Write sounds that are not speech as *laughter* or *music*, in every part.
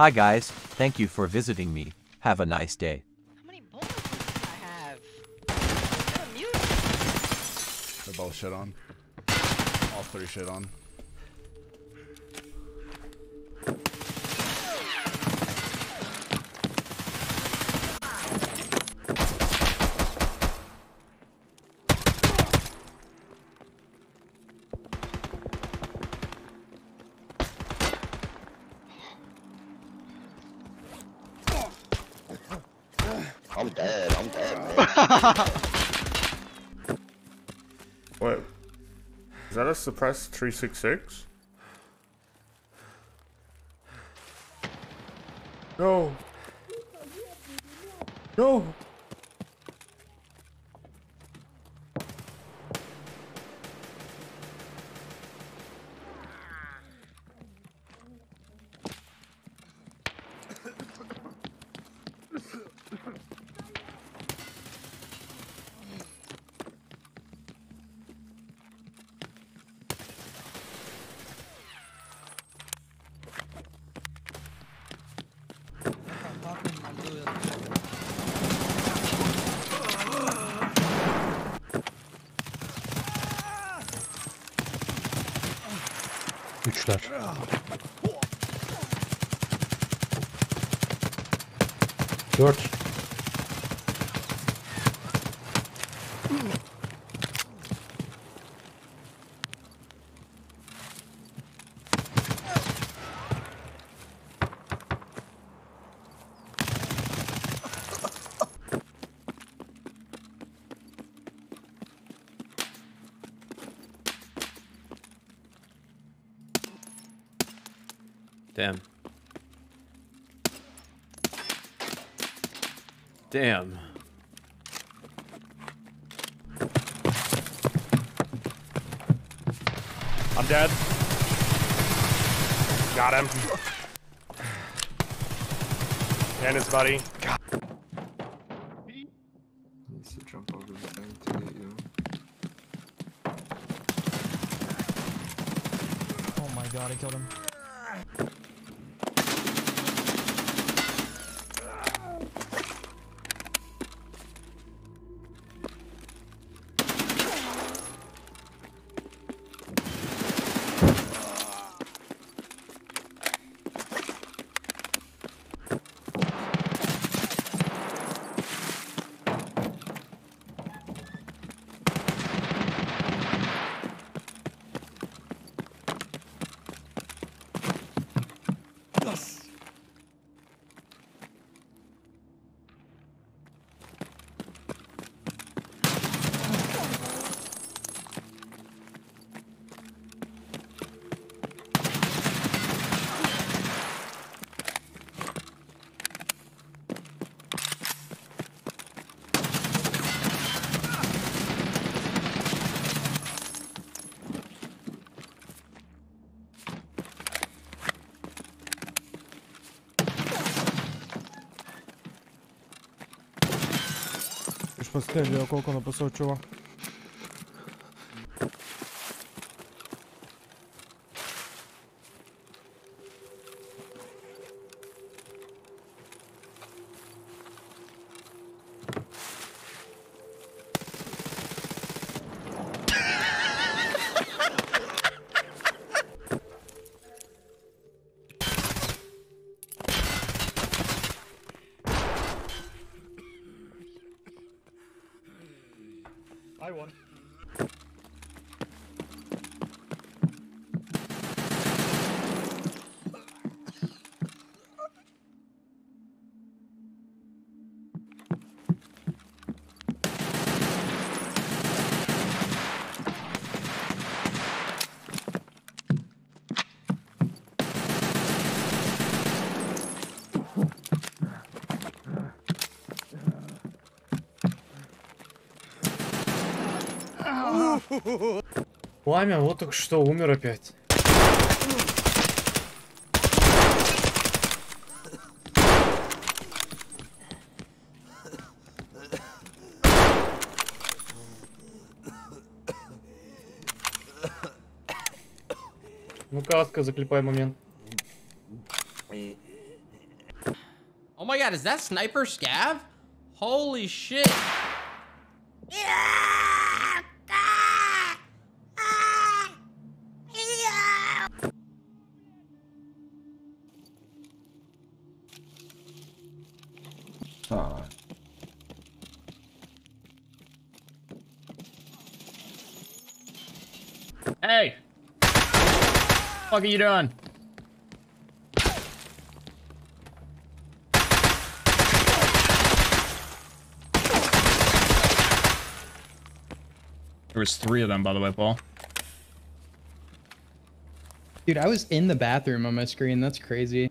Hi guys, thank you for visiting me. Have a nice day. How many bullets do I have? Get a. They're both shit on. All three shit on. *laughs* What? Is that a suppressed 366? No. No. atmayın arkada oyalayın. Üçler. Dört. Damn. Damn. I'm dead. Got him. And his buddy. Needs to jump over the thing to get you. Oh my god, I killed him. spastelio koliko ono posao čuva. I won. Пламя вот только что умер опять. Ну-ка, Аска, заклепай момент. Oh my god, is that Sniper Scav? Holy shit. Ah. Hey! What are you doing? There was three of them, by the way, Paul. Dude, I was in the bathroom on my screen. That's crazy.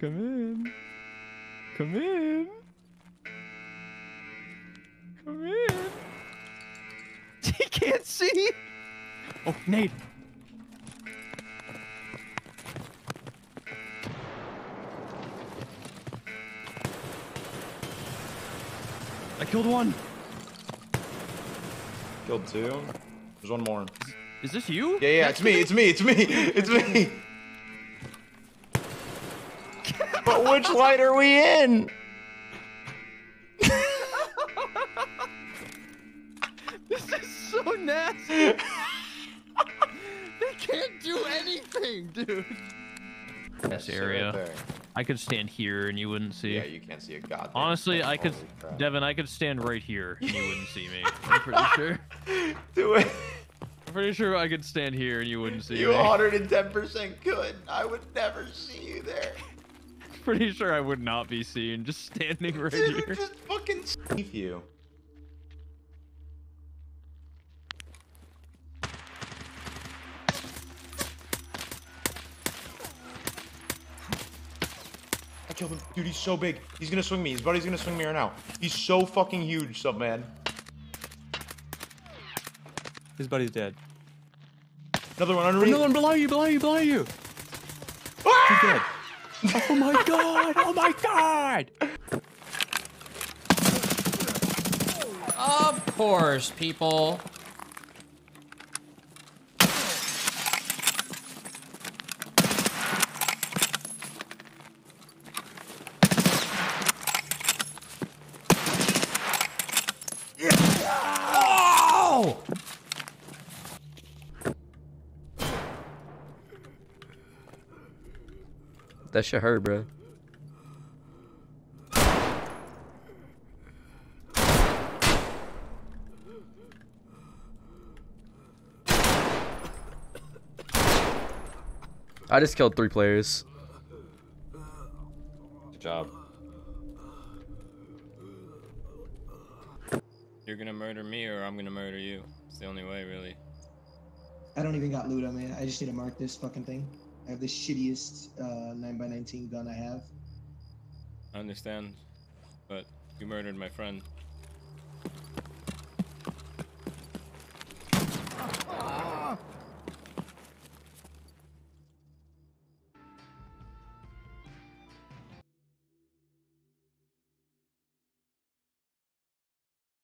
Come in. Come in. Come in. *laughs* He can't see. Oh, Nate. I killed one. Killed two. There's one more. Is this you? Yeah, yeah, it's me, it's me, it's me, it's me. Which light are we in? This is so nasty. they can't do anything, dude. This area. I could stand here and you wouldn't see. Yeah, you can't see a goddamn. Honestly. I could, Holy crap. Devin, I could stand right here and you wouldn't see me. *laughs* I'm pretty sure. Do it. I'm pretty sure I could stand here and you wouldn't see me. You 110% could. I would never see you there. Pretty sure I would not be seen just standing right Dude, here. just fucking sneak you. I killed him. Dude, he's so big. He's gonna swing me. His buddy's gonna swing me right now. He's so fucking huge, sub man. His buddy's dead. Another one underneath. Another one below you, below you, below you. Ah! He's dead. Oh my god! Oh my god! Of course, people. Oh! That shit hurt, bro. I just killed three players. Good job. You're gonna murder me or I'm gonna murder you. It's the only way, really. I don't even got loot on me. I just need to mark this fucking thing. I have the shittiest uh, 9x19 gun I have. I understand, but you murdered my friend.